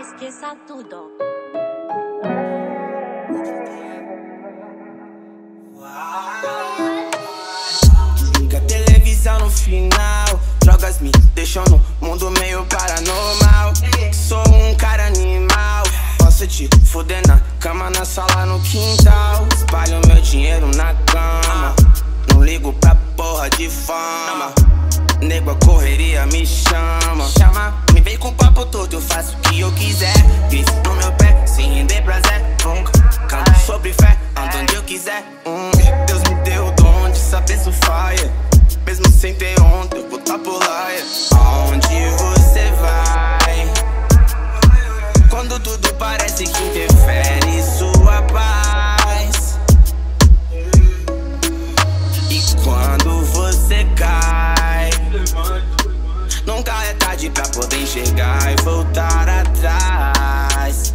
Esqueça tudo. Liga a televisão no final. Drogas me deixam no mundo meio paranormal. Sou um cara animal. Posso te fuder na cama, na sala, no quintal. Espalho meu dinheiro na cama. Não ligo pra porra de fama. Nego, a correria me chama. Hum, Deus me deu o dom de saber surfar. yeah. Mesmo sem ter onda, eu vou tá por lá. yeah. Aonde você vai? Quando tudo parece que interfere sua paz. E quando você cai, nunca é tarde pra poder enxergar e voltar atrás.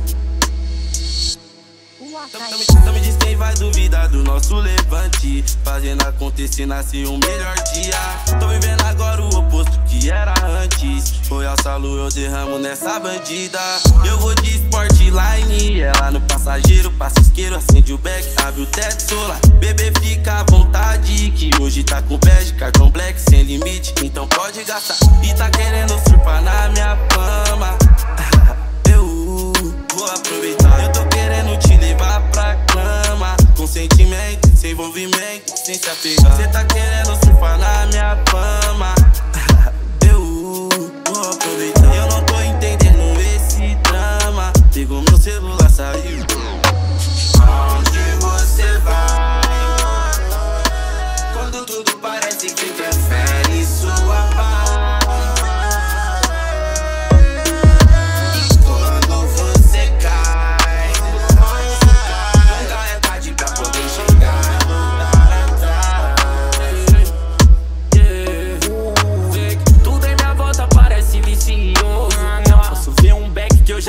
Fazendo acontecer, nasce um melhor dia. Tô vivendo agora o oposto que era antes. Foi ao salo, eu derramo nessa bandida. Eu vou de sport line. Ela no passageiro, passa isqueiro, acende o back, abre o teto solar. Bebê, fica à vontade. Que hoje tá com pé de cartão black sem limite. Então pode gastar. E tá querendo surfar na minha envolvimento, sem se apegar. Cê tá querendo surfar na minha fama.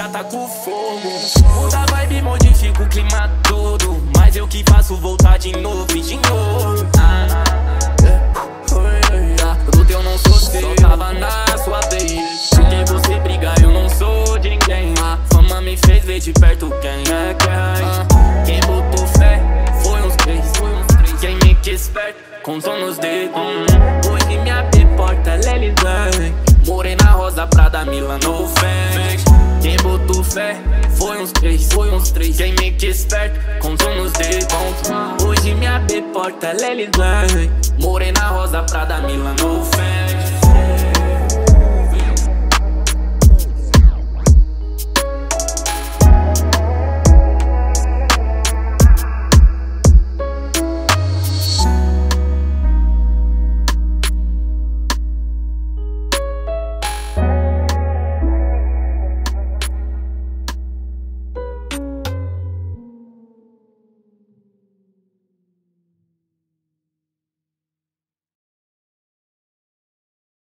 Tá com fogo. Muda a vibe, modifica o clima todo. Mas eu que faço voltar de novo e de novo. Ah, oi, oi, ah, Do teu não sou seu, tava na sua vez. Porque você briga, eu não sou de ninguém. A fama me fez ver de perto quem é quem. Quem botou fé foi uns três. Quem me quis esperto, contou nos dedos. Hoje minha porta, é linda. Morena rosa, Prada, Milano, fé. Quem botou fé foi uns três, foi uns três. Quem me esperto, contou nos dedos. Hoje minha B porta, é linda. Morena rosa, Prada, Milano,